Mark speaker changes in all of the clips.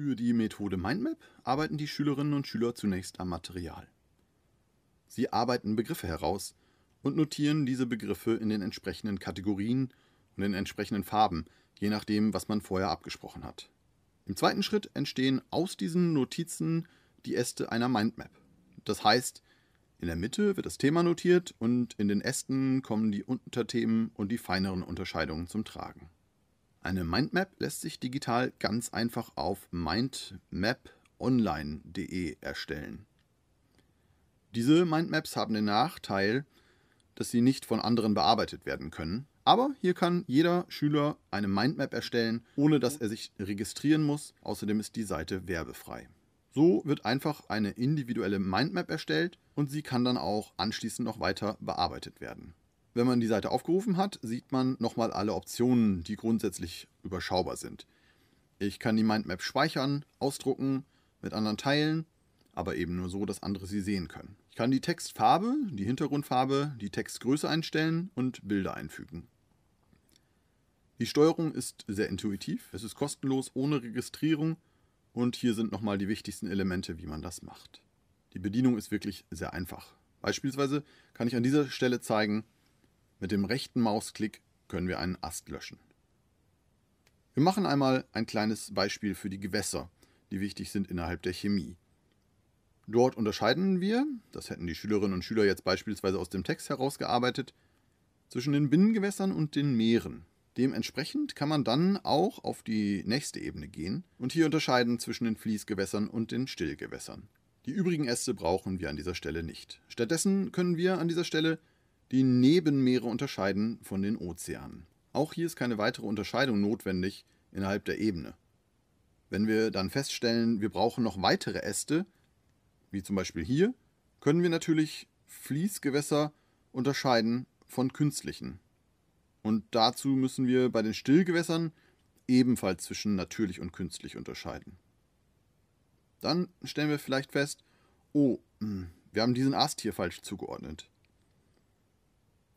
Speaker 1: Für die Methode Mindmap arbeiten die Schülerinnen und Schüler zunächst am Material. Sie arbeiten Begriffe heraus und notieren diese Begriffe in den entsprechenden Kategorien und in entsprechenden Farben, je nachdem, was man vorher abgesprochen hat. Im zweiten Schritt entstehen aus diesen Notizen die Äste einer Mindmap. Das heißt, in der Mitte wird das Thema notiert und in den Ästen kommen die Unterthemen und die feineren Unterscheidungen zum Tragen. Eine Mindmap lässt sich digital ganz einfach auf mindmaponline.de erstellen. Diese Mindmaps haben den Nachteil, dass sie nicht von anderen bearbeitet werden können. Aber hier kann jeder Schüler eine Mindmap erstellen, ohne dass er sich registrieren muss. Außerdem ist die Seite werbefrei. So wird einfach eine individuelle Mindmap erstellt und sie kann dann auch anschließend noch weiter bearbeitet werden. Wenn man die Seite aufgerufen hat, sieht man nochmal alle Optionen, die grundsätzlich überschaubar sind. Ich kann die Mindmap speichern, ausdrucken, mit anderen teilen, aber eben nur so, dass andere sie sehen können. Ich kann die Textfarbe, die Hintergrundfarbe, die Textgröße einstellen und Bilder einfügen. Die Steuerung ist sehr intuitiv, es ist kostenlos, ohne Registrierung und hier sind nochmal die wichtigsten Elemente, wie man das macht. Die Bedienung ist wirklich sehr einfach. Beispielsweise kann ich an dieser Stelle zeigen, mit dem rechten Mausklick können wir einen Ast löschen. Wir machen einmal ein kleines Beispiel für die Gewässer, die wichtig sind innerhalb der Chemie. Dort unterscheiden wir, das hätten die Schülerinnen und Schüler jetzt beispielsweise aus dem Text herausgearbeitet, zwischen den Binnengewässern und den Meeren. Dementsprechend kann man dann auch auf die nächste Ebene gehen und hier unterscheiden zwischen den Fließgewässern und den Stillgewässern. Die übrigen Äste brauchen wir an dieser Stelle nicht. Stattdessen können wir an dieser Stelle die Nebenmeere unterscheiden von den Ozeanen. Auch hier ist keine weitere Unterscheidung notwendig innerhalb der Ebene. Wenn wir dann feststellen, wir brauchen noch weitere Äste, wie zum Beispiel hier, können wir natürlich Fließgewässer unterscheiden von künstlichen. Und dazu müssen wir bei den Stillgewässern ebenfalls zwischen natürlich und künstlich unterscheiden. Dann stellen wir vielleicht fest, oh, hm, wir haben diesen Ast hier falsch zugeordnet.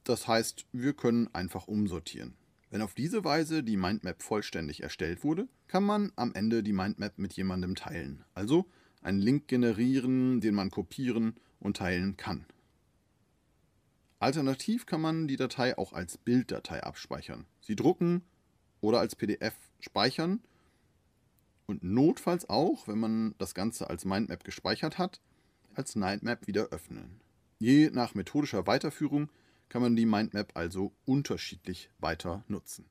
Speaker 1: Das heißt, wir können einfach umsortieren. Wenn auf diese Weise die Mindmap vollständig erstellt wurde, kann man am Ende die Mindmap mit jemandem teilen. Also einen Link generieren, den man kopieren und teilen kann. Alternativ kann man die Datei auch als Bilddatei abspeichern, sie drucken oder als PDF speichern und notfalls auch, wenn man das Ganze als Mindmap gespeichert hat, als Mindmap wieder öffnen. Je nach methodischer Weiterführung kann man die Mindmap also unterschiedlich weiter nutzen.